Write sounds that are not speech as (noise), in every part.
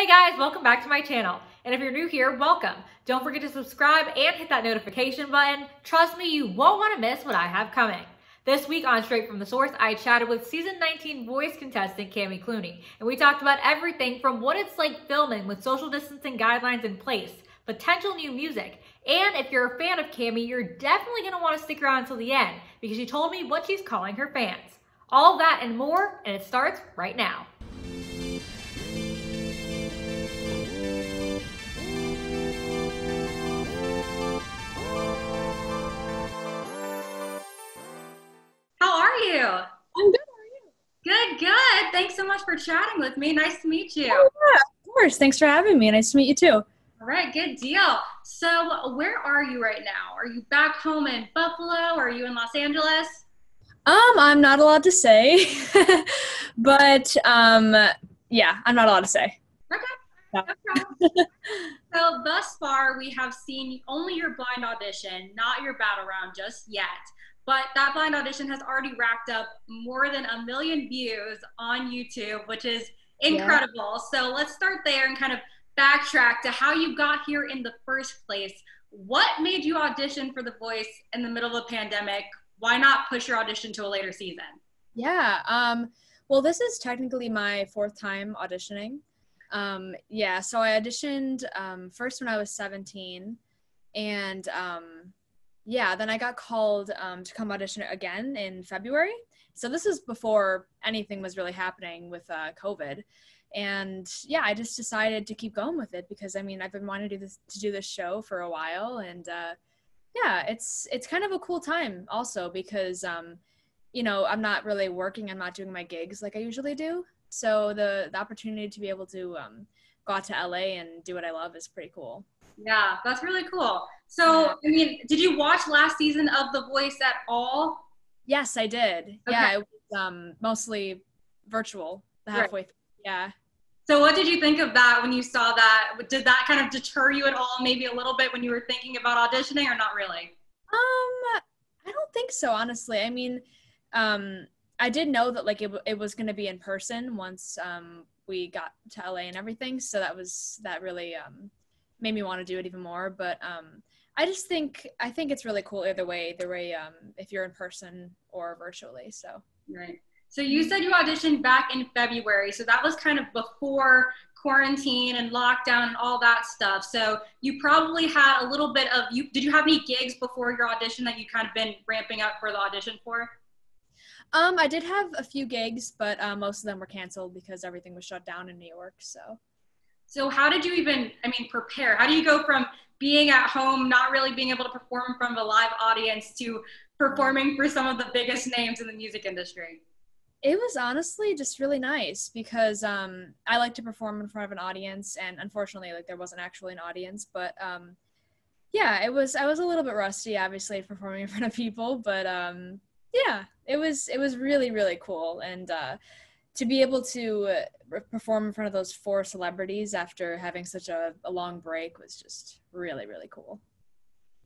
Hey guys, welcome back to my channel. And if you're new here, welcome. Don't forget to subscribe and hit that notification button. Trust me, you won't want to miss what I have coming. This week on Straight From The Source, I chatted with season 19 voice contestant Cami Clune, and we talked about everything from what it's like filming with social distancing guidelines in place, potential new music, and if you're a fan of Cami, you're definitely going to want to stick around until the end because she told me what she's calling her fans. All that and more, and it starts right now. Thanks so much for chatting with me. Nice to meet you. Oh, yeah, of course. Thanks for having me. Nice to meet you too. All right, good deal. So, where are you right now? Are you back home in Buffalo? Or are you in Los Angeles? Um, I'm not allowed to say, (laughs) but um, yeah, I'm not allowed to say. Okay. No. no (laughs) so thus far, we have seen only your blind audition, not your battle round just yet. But that blind audition has already racked up more than a million views on YouTube, which is incredible. Yeah. So let's start there and kind of backtrack to how you got here in the first place. What made you audition for The Voice in the middle of a pandemic? Why not push your audition to a later season? Yeah. Um, well, this is technically my fourth time auditioning. Um, yeah, so I auditioned um, first when I was 17, and um, yeah, then I got called um, to come audition again in February. So this is before anything was really happening with uh, COVID. And yeah, I just decided to keep going with it because I mean I've been wanting to do this to do this show for a while, and uh, yeah, it's it's kind of a cool time also because um, you know I'm not really working, I'm not doing my gigs like I usually do. So the the opportunity to be able to um, go out to LA and do what I love is pretty cool. Yeah, that's really cool. So, I mean, did you watch last season of The Voice at all? Yes, I did. Okay. Yeah, it was um, mostly virtual the halfway right. through. Yeah. So, what did you think of that when you saw that? Did that kind of deter you at all, maybe a little bit when you were thinking about auditioning, or not really? Um, I don't think so, honestly. I mean, um, I did know that like it, it was going to be in person once um, we got to LA and everything, so that was that really um, made me want to do it even more. But um, I just think I think it's really cool either way, the way, um, if you're in person or virtually. So right. So you said you auditioned back in February, so that was kind of before quarantine and lockdown and all that stuff. So you probably had a little bit of you. Did you have any gigs before your audition that you kind of been ramping up for the audition for? Um, I did have a few gigs, but uh, most of them were canceled because everything was shut down in New York. So. So how did you even, I mean, prepare? How do you go from being at home, not really being able to perform in front of a live audience to performing for some of the biggest names in the music industry? It was honestly just really nice because um, I like to perform in front of an audience, and unfortunately, like there wasn't actually an audience. But um, yeah, it was. I was a little bit rusty, obviously, (laughs) performing in front of people, but um, yeah, it was. It was really really cool, and uh, to be able to uh, perform in front of those four celebrities after having such a, a, long break was just really really cool.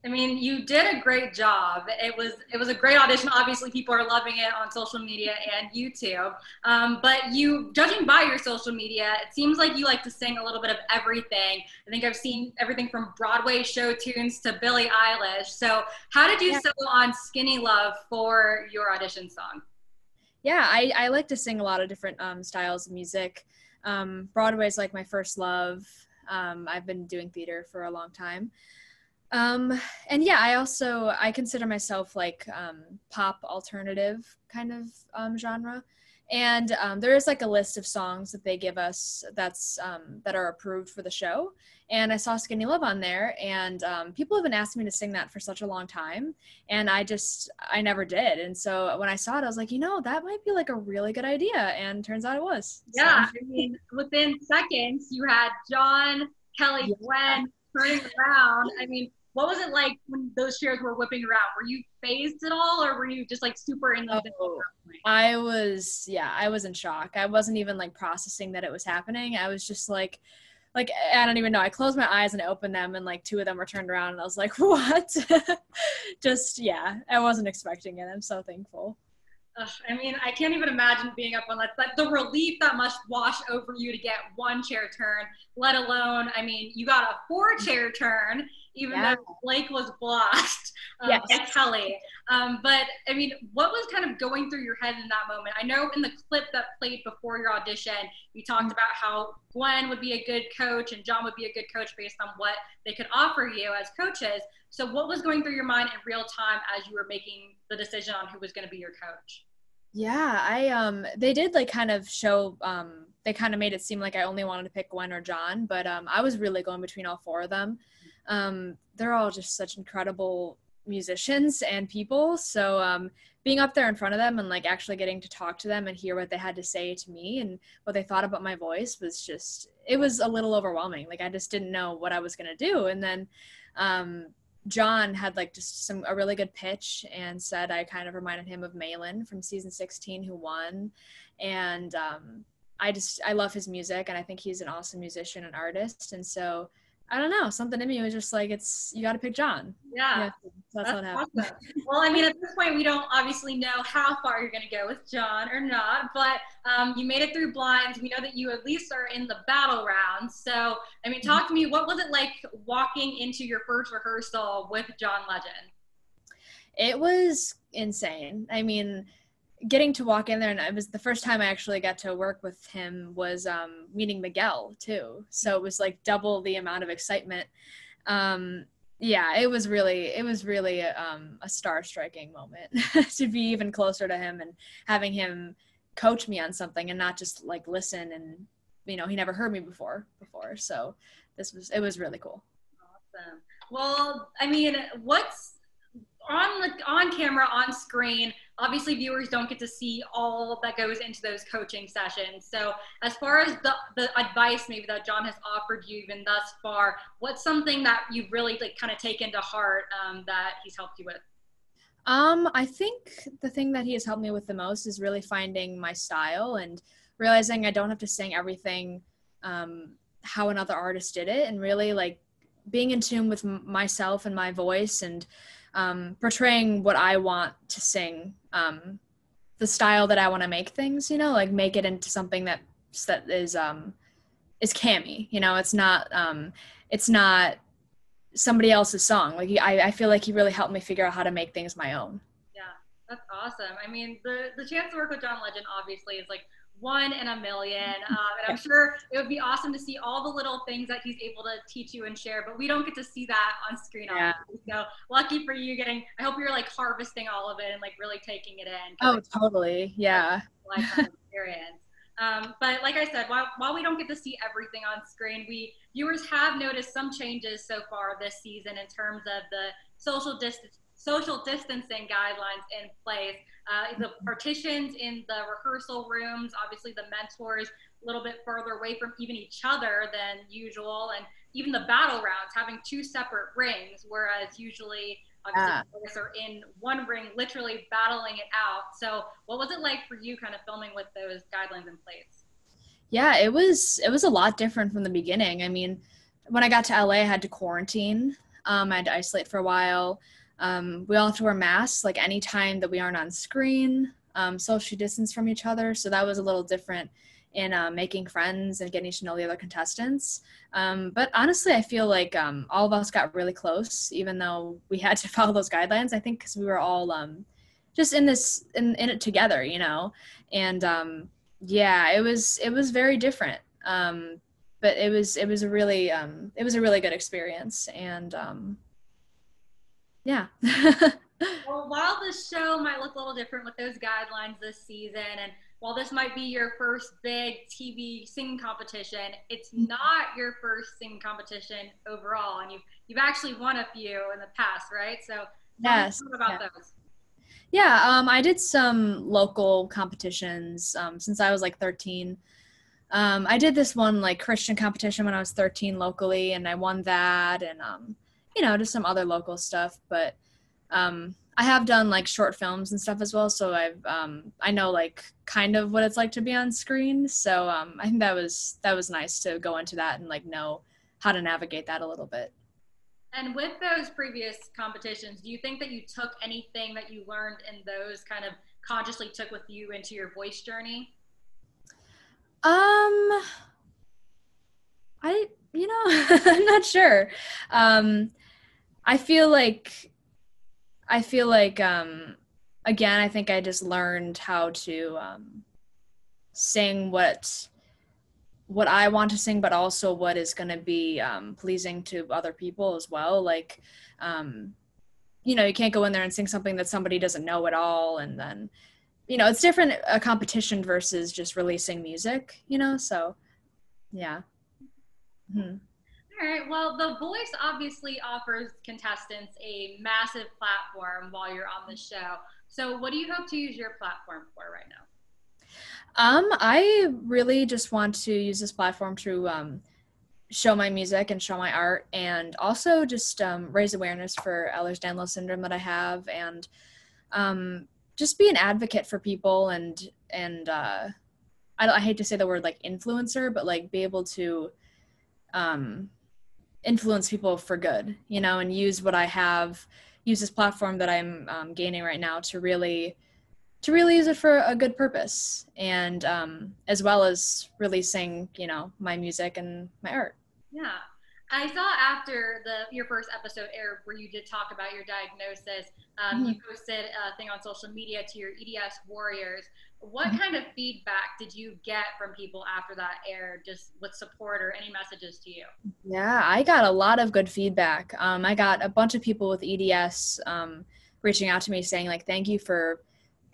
I mean you did a great job. It was it was a great audition. Obviously people are loving it on social media and youtube. Um, but you judging by your social media it seems like you like to sing a little bit of everything. I think i've seen everything from broadway show tunes to billie eilish. So how did you yeah. settle on skinny love for your audition song yeah, I, I like to sing a lot of different um, styles of music. Um, Broadway is like my first love. Um, I've been doing theater for a long time. Um, and yeah, I also I consider myself like um, pop alternative kind of um, genre and um, there is like a list of songs that they give us that's um, that are approved for the show and i saw skinny love on there and um, people have been asking me to sing that for such a long time and i just i never did and so when i saw it i was like you know that might be like a really good idea and turns out it was yeah so. i mean within seconds you had john kelly yeah. gwen turning around i mean what was it like when those chairs were whipping around? Were you phased at all, or were you just like super in the? Oh, I was, yeah, I was in shock. I wasn't even like processing that it was happening. I was just like, like I don't even know. I closed my eyes and I opened them, and like two of them were turned around, and I was like, (laughs) "What?" (laughs) just yeah, I wasn't expecting it. I'm so thankful. Ugh, I mean, I can't even imagine being up on that. But the relief that must wash over you to get one chair turn, let alone, I mean, you got a four chair turn, even yeah. though Blake was blocked (laughs) um, yes. by Kelly. Um, but I mean, what was kind of going through your head in that moment? I know in the clip that played before your audition, you talked mm-hmm. about how Gwen would be a good coach and John would be a good coach based on what they could offer you as coaches. So, what was going through your mind in real time as you were making the decision on who was going to be your coach? Yeah, I um they did like kind of show um they kind of made it seem like I only wanted to pick Gwen or John, but um I was really going between all four of them. Um they're all just such incredible musicians and people, so um being up there in front of them and like actually getting to talk to them and hear what they had to say to me and what they thought about my voice was just it was a little overwhelming. Like I just didn't know what I was going to do. And then um John had like just some a really good pitch and said I kind of reminded him of Maelyn from season 16 who won. And um, I just I love his music and I think he's an awesome musician and artist. And so I don't know. Something in me was just like, it's you got to pick John. Yeah, yeah that's, that's, what happened. Awesome. well, I mean, at this point, we don't obviously know how far you're going to go with John or not, but um, you made it through blinds. We know that you at least are in the battle round. So, I mean, talk to me. What was it like walking into your first rehearsal with John Legend? It was insane. I mean getting to walk in there and it was the first time I actually got to work with him was um, meeting Miguel too. So it was like double the amount of excitement. Um, yeah, it was really it was really a, um, a star striking moment (laughs) to be even closer to him and having him coach me on something and not just like listen and you know he never heard me before before. So this was it was really cool. Awesome. Well, I mean, what's on the on camera on screen obviously viewers don't get to see all that goes into those coaching sessions. So as far as the, the advice maybe that john has offered you even thus far what's something that you've really like kind of taken to heart um, that he's helped you with? Um, I think the thing that he has helped me with the most is really finding my style and realizing I don't have to sing everything um, how another artist did it, and really like being in tune with myself and my voice and um, portraying what I want to sing, um, the style that I want to make things, you know, like make it into something that that is um, is Cami. You know, it's not um, it's not somebody else's song. Like I, I feel like he really helped me figure out how to make things my own. Yeah, that's awesome. I mean, the the chance to work with John Legend obviously is like one in a million. Um, and I'm sure it would be awesome to see all the little things that he's able to teach you and share, but we don't get to see that on screen. Yeah. So lucky for you getting, I hope you're like harvesting all of it and like really taking it in. Oh, totally. Yeah. experience. Um, but like I said, while, while we don't get to see everything on screen, we viewers have noticed some changes so far this season in terms of the social distance social distancing guidelines in place. Uh, the partitions in the rehearsal rooms, obviously the mentors a little bit further away from even each other than usual, and even the battle rounds having two separate rings, whereas usually obviously uh. are in one ring, literally battling it out. So, what was it like for you, kind of filming with those guidelines in place? Yeah, it was it was a lot different from the beginning. I mean, when I got to LA, I had to quarantine. Um, I had to isolate for a while. Um, we all have to wear masks like any time that we aren't on screen, um, social distance from each other. So that was a little different in uh, making friends and getting to know the other contestants. Um, but honestly, I feel like um, all of us got really close, even though we had to (laughs) follow those guidelines. I think because we were all um, just in this in, in it together, you know. And um, yeah, it was it was very different. Um, but it was it was a really um, it was a really good experience, and yeah. (laughs) well, while the show might look a little different with those guidelines this season, and while this might be your first big TV singing competition, it's mm-hmm. not your first singing competition overall, and you've you've actually won a few in the past, right? So, yes, about yeah. those. Yeah, um, I did some local competitions um, since I was like 13. Um, I did this one like Christian competition when I was 13 locally, and I won that, and um, you know, just some other local stuff. But um, I have done like short films and stuff as well, so I've um, I know like kind of what it's like to be on screen. So um, I think that was that was nice to go into that and like know how to navigate that a little bit. And with those previous competitions, do you think that you took anything that you learned in those kind of consciously took with you into your voice journey? Um, I, you know, (laughs) I'm not sure. Um, I feel like, I feel like, um, again, I think I just learned how to um, sing what what I want to sing, but also what is going to be um, pleasing to other people as well. Like, um, you know, you can't go in there and sing something that somebody doesn't know at all, and then, you know, it's different a competition versus just releasing music. You know, so yeah. Mm-hmm. All right. Well, The Voice obviously offers contestants a massive platform while you're on the show. So, what do you hope to use your platform for right now? Um, I really just want to use this platform to um, show my music and show my art, and also just um, raise awareness for Ehlers-Danlos syndrome that I have, and um, just be an advocate for people, and and uh, I, I hate to say the word like influencer, but like be able to um, influence people for good, you know, and use what I have use this platform that I'm um, gaining right now to really to really use it for a good purpose and um, as well as releasing you know my music and my art. Yeah i saw after the your first episode aired where you did talk about your diagnosis um, mm-hmm. you posted a thing on social media to your eds warriors what mm-hmm. kind of feedback did you get from people after that aired just with support or any messages to you yeah i got a lot of good feedback um, i got a bunch of people with eds um, reaching out to me saying like thank you for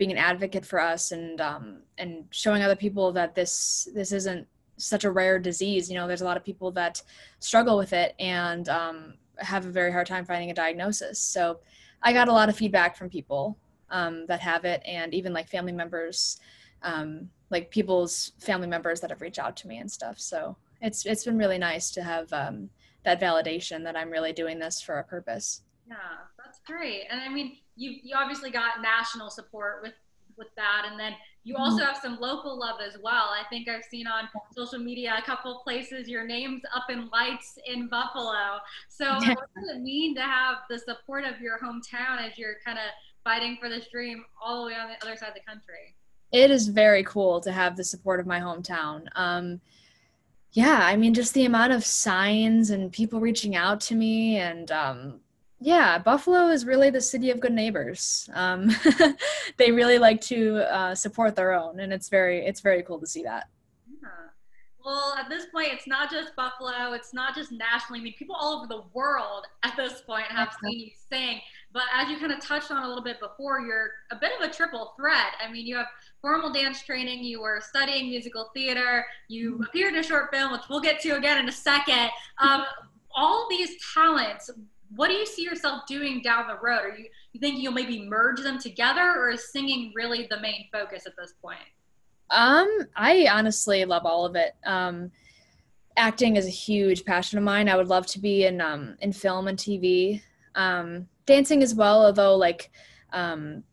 being an advocate for us and um, and showing other people that this this isn't such a rare disease you know there's a lot of people that struggle with it and um, have a very hard time finding a diagnosis so i got a lot of feedback from people um, that have it, and even like family members, um, like people's family members that have reached out to me and stuff. So it's it's been really nice to have um, that validation that I'm really doing this for a purpose. Yeah, that's great. And I mean, you you obviously got national support with with that, and then you mm-hmm. also have some local love as well. I think I've seen on social media a couple places your name's up in lights in Buffalo. So (laughs) what does it mean to have the support of your hometown as you're kind of fighting for this dream all the way on the other side of the country. It is very cool to have the support of my hometown. Um, yeah, I mean, just the amount of signs and people reaching out to me, and um, yeah, Buffalo is really the city of good neighbors. Um, (laughs) they really like to uh, support their own, and it's very it's very cool to see that. Yeah. Well, at this point, it's not just Buffalo. It's not just nationally. I mean, people all over the world at this point have seen you sing. But as you kind of touched on a little bit before, you're a bit of a triple threat. I mean, you have formal dance training, you were studying musical theater, you mm-hmm. appeared in a short film, which we'll get to again in a second. Um, all these talents, what do you see yourself doing down the road? Are you, you thinking you'll maybe merge them together, or is singing really the main focus at this point? Um, I honestly love all of it. Um, acting is a huge passion of mine. I would love to be in um, in film and TV. Um, dancing as well, although like um,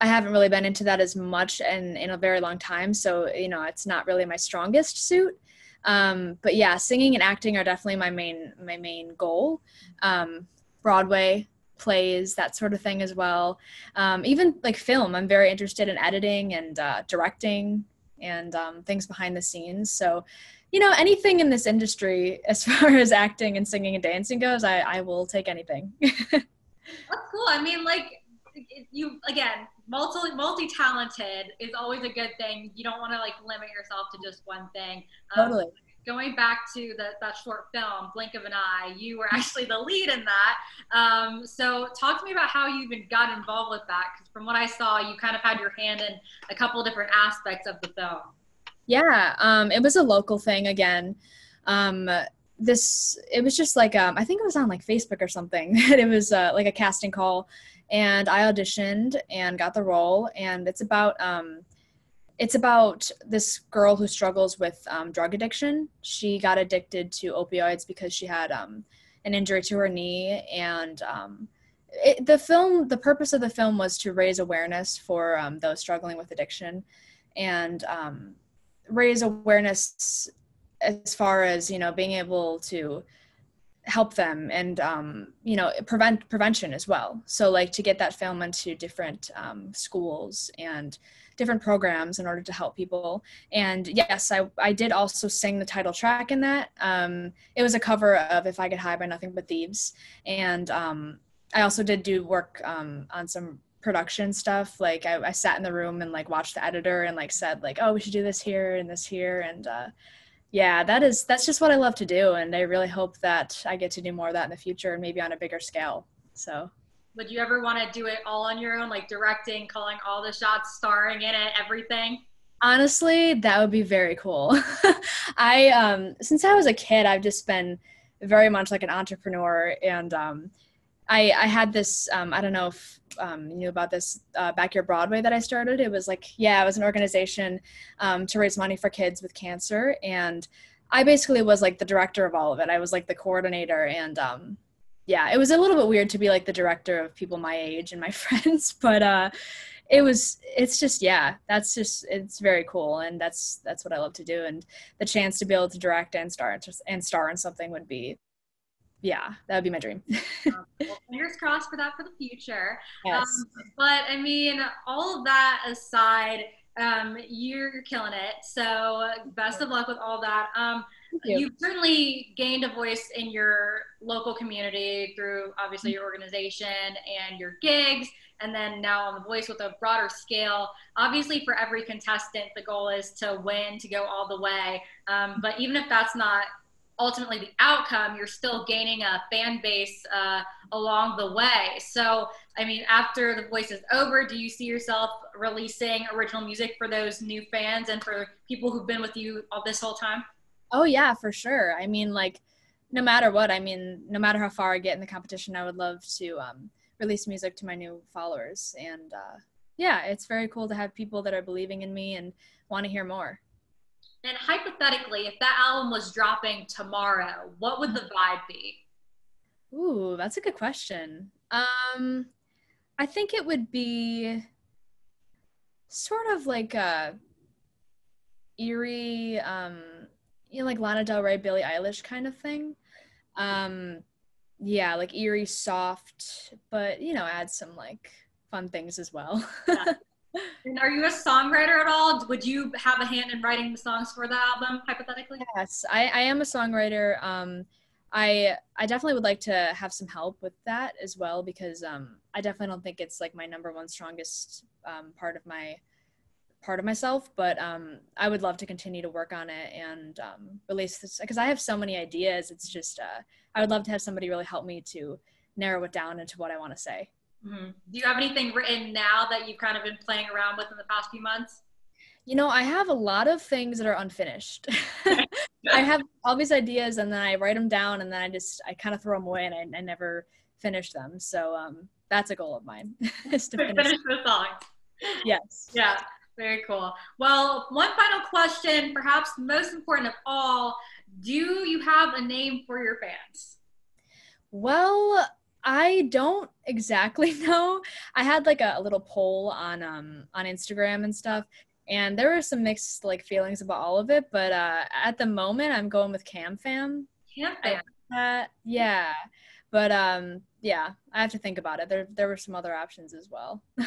I haven't really been into that as much in in a very long time. So you know, it's not really my strongest suit. Um, but yeah, singing and acting are definitely my main my main goal. Um, Broadway plays that sort of thing as well. Um, even like film, I'm very interested in editing and uh, directing and um, things behind the scenes. So you know anything in this industry (laughs) as far as acting and singing and dancing goes i, I will take anything (laughs) That's cool. I mean, like you again, multi multi talented is always a good thing. You don't want to like limit yourself to just one thing. Um, totally. Going back to the, that short film, Blink of an Eye, you were actually the lead in that. Um, so, talk to me about how you even got involved with that. Because from what I saw, you kind of had your hand in a couple different aspects of the film. Yeah, um, it was a local thing again. Um, this it was just like um, I think it was on like Facebook or something. (laughs) it was uh, like a casting call, and I auditioned and got the role. And it's about um, it's about this girl who struggles with um, drug addiction. She got addicted to opioids because she had um, an injury to her knee, and um, it, the film the purpose of the film was to raise awareness for um, those struggling with addiction, and um, raise awareness as far as you know being able to help them and um, you know prevent prevention as well. So like to get that film into different um, schools and different programs in order to help people. And yes i, I did also sing the title track in that. Um, it was a cover of if i get high by nothing but thieves. And um, i also did do work um, on some production stuff. Like I, I, sat in the room and like watched the editor and like said like oh we should do this here and this here. And uh, yeah that is that's just what i love to do and i really hope that i get to do more of that in the future and maybe on a bigger scale so. Would you ever want to do it all on your own like directing calling all the shots starring in it everything? Honestly that would be very cool. (laughs) I um since i was a kid i've just been very much like an entrepreneur and um I, I had this um, I don't know if um, you knew about this uh, Backyard Broadway that I started. It was like yeah, it was an organization um, to raise money for kids with cancer, and I basically was like the director of all of it. I was like the coordinator, and um, yeah, it was a little bit weird to be like the director of people my age and my (laughs) friends, but uh, it was it's just yeah, that's just it's very cool, and that's that's what I love to do, and the chance to be able to direct and star and star in something would be yeah, that would be my dream. (laughs) um, well, fingers crossed for that for the future. Yes. Um, but I mean, all of that aside, um, you're killing it. So best of luck with all that. Um, you. You've certainly gained a voice in your local community through obviously your organization and your gigs, and then now on the voice with a broader scale. Obviously, for every contestant, the goal is to win, to go all the way. Um, but even if that's not ultimately the outcome, you're still gaining a fan base uh, along the way. So, I mean, after The Voice is over, do you see yourself releasing original music for those new fans and for people who've been with you all this whole time? Oh, yeah, for sure. I mean, like, no matter what, I mean, no matter how far I get in the competition, I would love to um, release music to my new followers. And uh, yeah, it's very cool to have people that are believing in me and want to hear more. And hypothetically, if that album was dropping tomorrow, what would the vibe be? Ooh, that's a good question. Um, I think it would be sort of like a eerie, um, you know, like Lana Del Rey, Billie Eilish kind of thing. Um, yeah, like eerie, soft, but you know, add some like fun things as well. (laughs) yeah. And are you a songwriter at all? Would you have a hand in writing the songs for the album, hypothetically? Yes, I, I am a songwriter. Um, I I definitely would like to have some help with that as well because um, I definitely don't think it's like my number one strongest um, part of my part of myself. But um, I would love to continue to work on it and um, release this because I have so many ideas. It's just uh, I would love to have somebody really help me to narrow it down into what I want to say. Mm-hmm. Do you have anything written now that you've kind of been playing around with in the past few months? You know, I have a lot of things that are unfinished. (laughs) (laughs) I have all these ideas and then I write them down and then I just I kind of throw them away and I, I never finish them. So um, that's a goal of mine (laughs) is to finish, finish the song. Yes. Yeah. Very cool. Well, one final question, perhaps most important of all, do you have a name for your fans? Well, I don't exactly (laughs) know. I had like a, a, little poll on um on Instagram and stuff, and there were some mixed like feelings about all of it. But uh, at the moment, I'm going with Cam Fam. Cam Fam. Yeah, but um, yeah, I have to think about it. There there were some other options as well. (laughs)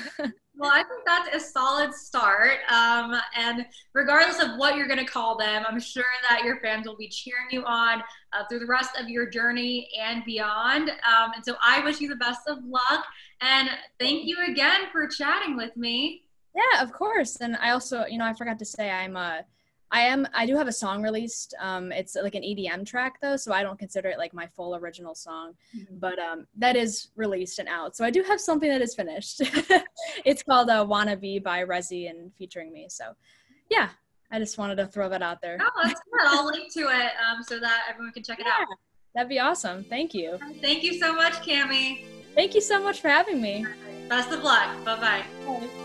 Well, I think that's a solid start. Um, and regardless of what you're going to call them, I'm sure that your fans will be cheering you on uh, through the rest of your journey and beyond. Um, and so I wish you the best of luck. And thank you again for chatting with me. Yeah, of course. And I also, you know, I forgot to say I'm a I am. I do have a song released. Um, it's like an EDM track though, so I don't consider it like my full original song. Mm-hmm. But um, that is released and out. So I do have something that is finished. (laughs) it's called uh, "Wanna Be" by Rezi and featuring me. So, yeah, I just wanted to throw that out there. Oh, that's good. I'll link to it um, so that everyone can check it out. That'd be awesome. Thank you. Thank you so much, Cami. Thank you so much for having me. Best of luck. Bye-bye. bye bye